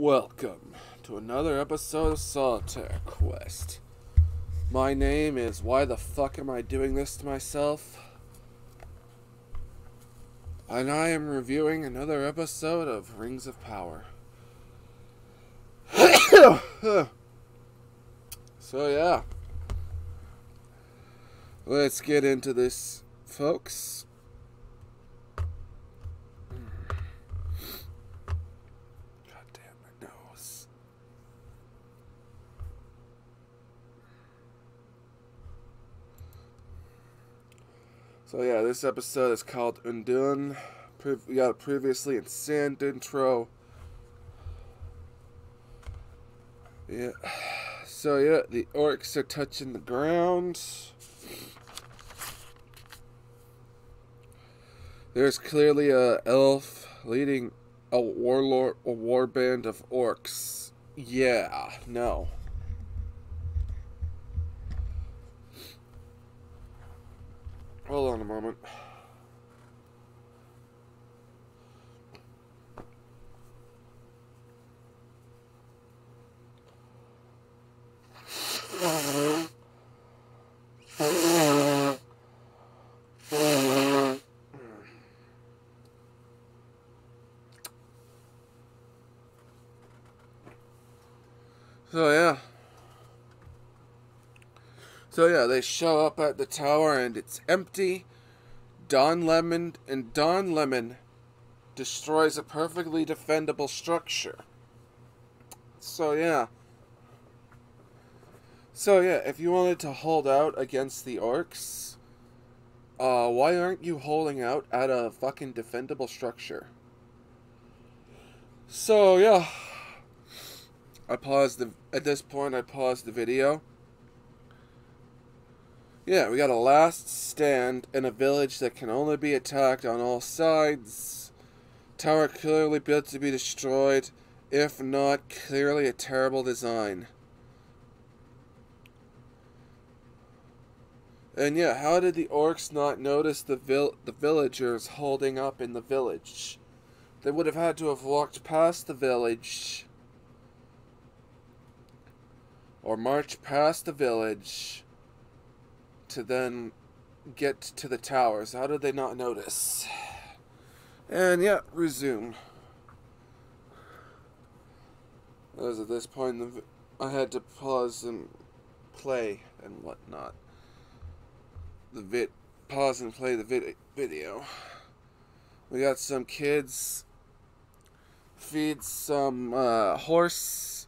Welcome to another episode of Solitaire Quest. My name is Why the fuck am I doing this to myself? And I am reviewing another episode of Rings of Power. so, yeah. Let's get into this, folks. So yeah, this episode is called Udun. Pre- we got it previously in Sand intro. Yeah. So yeah, the orcs are touching the ground. There's clearly a elf leading a warlord, a war band of orcs. Yeah, no. Hold on a moment. So yeah. So yeah, they show up at the tower and it's empty. Don Lemon and Don Lemon destroys a perfectly defendable structure. So yeah. So yeah, if you wanted to hold out against the orcs, uh, why aren't you holding out at a fucking defendable structure? So yeah. I paused the at this point I paused the video. Yeah, we got a last stand in a village that can only be attacked on all sides. Tower clearly built to be destroyed, if not clearly a terrible design. And yeah, how did the orcs not notice the vil- the villagers holding up in the village? They would have had to have walked past the village or march past the village to then get to the towers. How did they not notice? And yeah, resume. As at this point, I had to pause and play and whatnot. The vid, pause and play the vid- video. We got some kids feed some uh, horse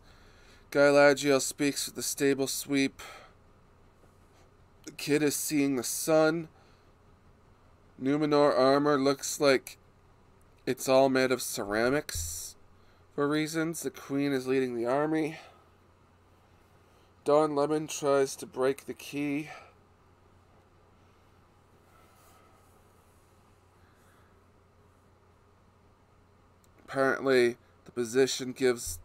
Galadriel speaks with the stable sweep. The kid is seeing the sun. Numenor armor looks like it's all made of ceramics for reasons. The queen is leading the army. Don Lemon tries to break the key. Apparently, the position gives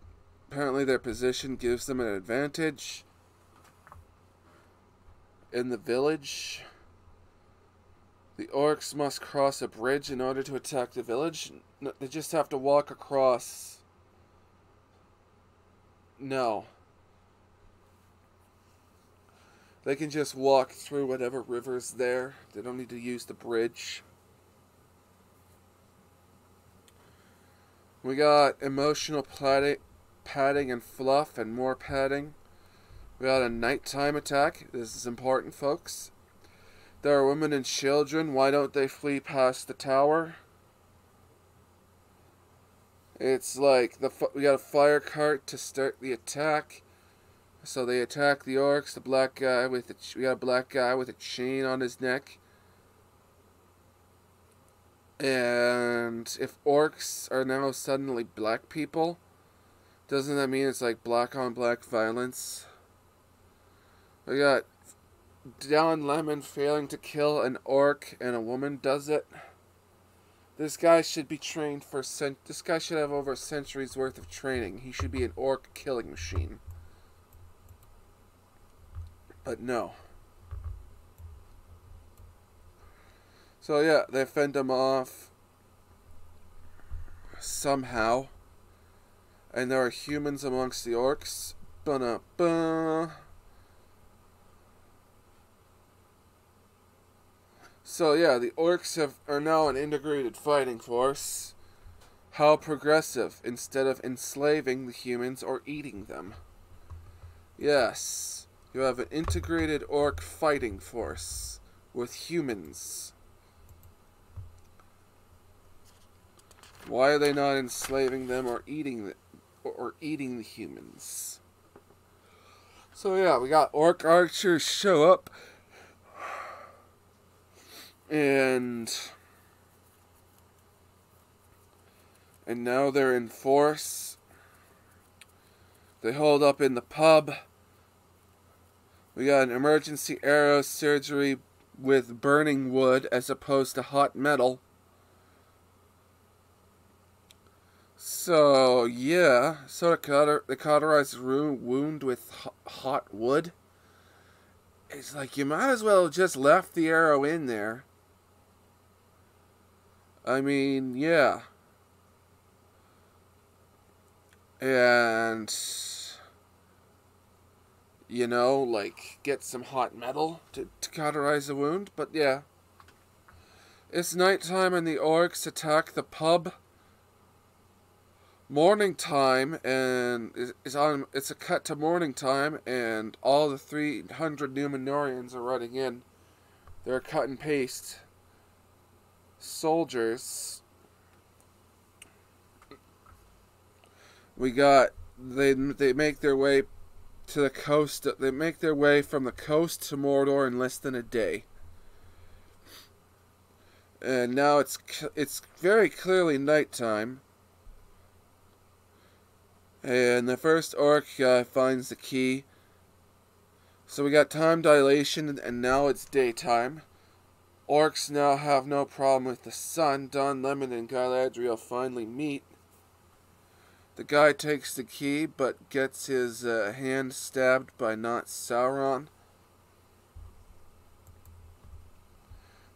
apparently their position gives them an advantage in the village. The orcs must cross a bridge in order to attack the village. No, they just have to walk across. No. They can just walk through whatever river's there. They don't need to use the bridge. We got emotional padding, padding and fluff and more padding. We got a nighttime attack. This is important, folks. There are women and children. Why don't they flee past the tower? It's like the we got a fire cart to start the attack. So they attack the orcs. The black guy with the we got a black guy with a chain on his neck. And if orcs are now suddenly black people, doesn't that mean it's like black on black violence? We got Don Lemon failing to kill an orc and a woman does it. This guy should be trained for cent- this guy should have over a century's worth of training. He should be an orc killing machine. But no. So yeah, they fend him off somehow. and there are humans amongst the orcs. Ba-na-ba. So yeah, the orcs have are now an integrated fighting force. How progressive, instead of enslaving the humans or eating them. Yes, you have an integrated orc fighting force with humans. Why are they not enslaving them or eating the, or eating the humans? So yeah, we got orc archers show up and and now they're in force. They hold up in the pub. We got an emergency arrow surgery with burning wood as opposed to hot metal. So, yeah, so they, cauter- the wound with hot wood. It's like you might as well just left the arrow in there. I mean, yeah. And you know, like get some hot metal to, to cauterize the wound, but yeah. It's nighttime and the orcs attack the pub. Morning time and it's on it's a cut to morning time and all the 300 Numenorians are running in. They're cut and paste soldiers. We got they they make their way to the coast. They make their way from the coast to Mordor in less than a day. And now it's it's very clearly nighttime. And the first orc uh, finds the key. So we got time dilation, and now it's daytime. Orcs now have no problem with the sun. Don Lemon and Galadriel finally meet. The guy takes the key, but gets his uh, hand stabbed by not Sauron.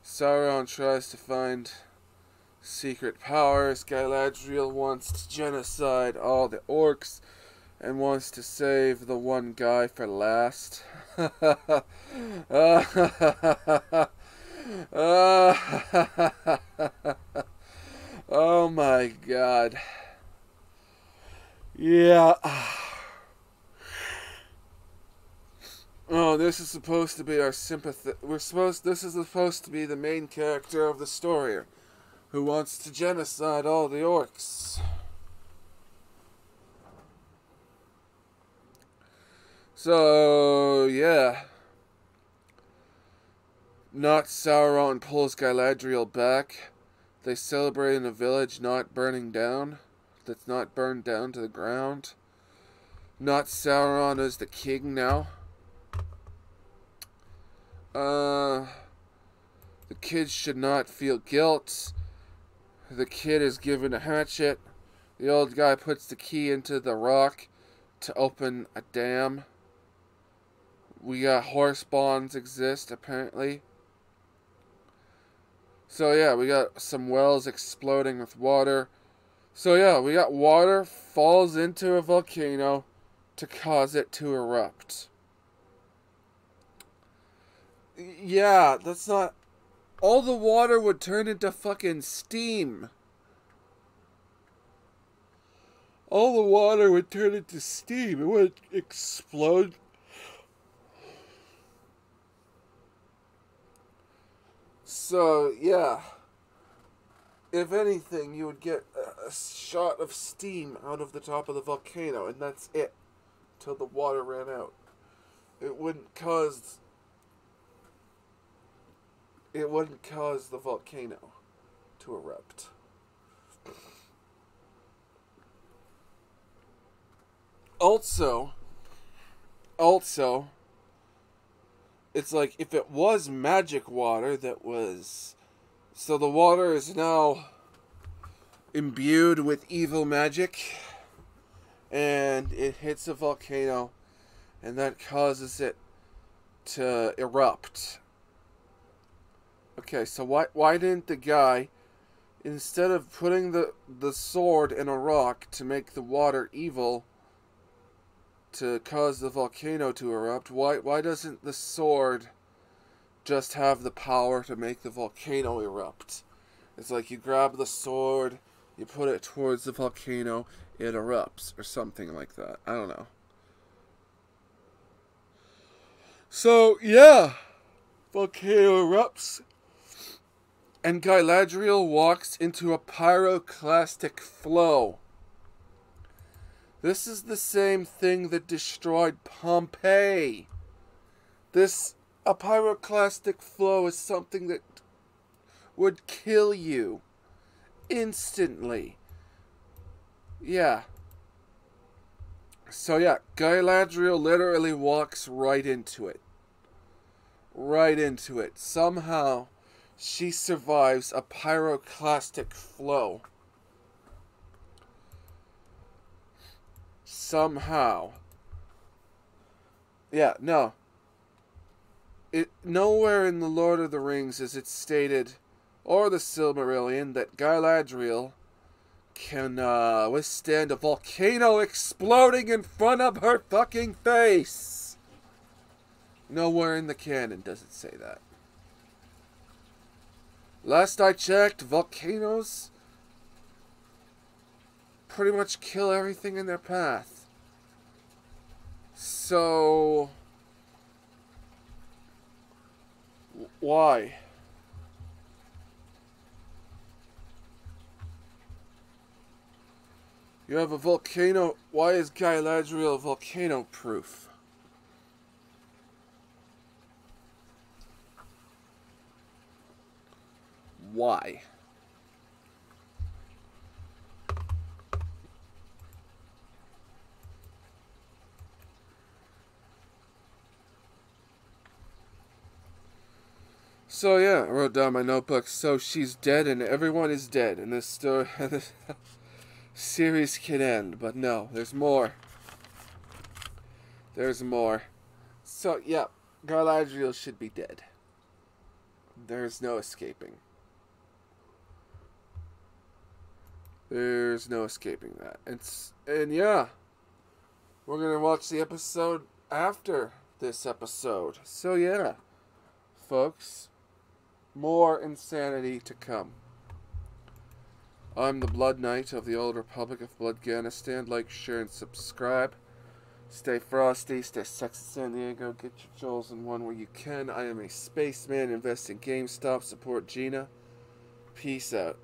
Sauron tries to find secret powers. Galadriel wants to genocide all the orcs and wants to save the one guy for last. Uh, oh my god. Yeah. Oh, this is supposed to be our sympathy. We're supposed. This is supposed to be the main character of the story, who wants to genocide all the orcs. So yeah. Not Sauron pulls Galadriel back. They celebrate in a village not burning down, that's not burned down to the ground. Not Sauron is the king now. Uh, the kids should not feel guilt. The kid is given a hatchet. The old guy puts the key into the rock to open a dam. We got horse bonds exist apparently. So yeah, we got some wells exploding with water. So yeah, we got water falls into a volcano to cause it to erupt. Yeah, that's not all the water would turn into fucking steam. All the water would turn into steam. It would explode So, yeah. If anything, you would get a shot of steam out of the top of the volcano, and that's it. Till the water ran out. It wouldn't cause. It wouldn't cause the volcano to erupt. Also, also, it's like if it was magic water that was so the water is now imbued with evil magic and it hits a volcano and that causes it to erupt. Okay so why why didn't the guy instead of putting the the sword in a rock to make the water evil to cause the volcano to erupt, why why doesn't the sword just have the power to make the volcano erupt? It's like you grab the sword, you put it towards the volcano, it erupts or something like that. I don't know. So, yeah. Volcano erupts and Galadriel walks into a pyroclastic flow. This is the same thing that destroyed Pompeii. This a pyroclastic flow is something that would kill you instantly. Yeah. So yeah, Galadriel literally walks right into it. Right into it. Somehow she survives a pyroclastic flow. Somehow. Yeah, no. It nowhere in the Lord of the Rings is it stated, or the Silmarillion, that Galadriel can uh, withstand a volcano exploding in front of her fucking face. Nowhere in the canon does it say that. Last I checked, volcanoes pretty much kill everything in their path. So, why? You have a volcano. Why is Galadriel volcano proof? why. So yeah, I wrote down my notebook. So she's dead, and everyone is dead, and this story, this series can end. But no, there's more. There's more. So yeah, Galadriel should be dead. There's no escaping. There's no escaping that. It's and yeah, we're gonna watch the episode after this episode. So yeah, folks, more insanity to come. I'm the Blood Knight of the Old Republic of Bloodganistan. Like, share, and subscribe. Stay frosty, stay sexy, San Diego. Get your jewels in one where you can. I am a spaceman. Invest in GameStop. Support Gina. Peace out.